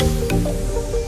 うん。